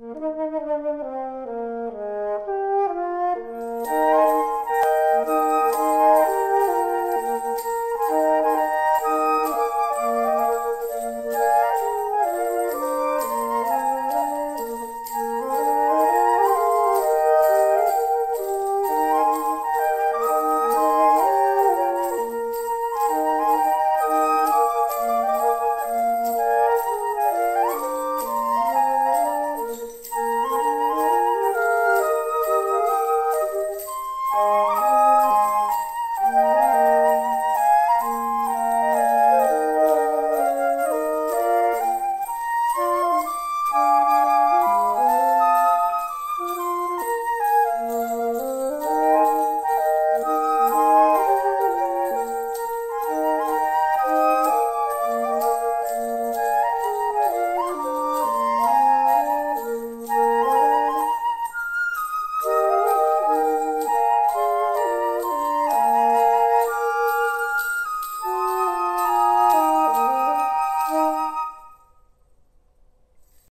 Mm-hmm.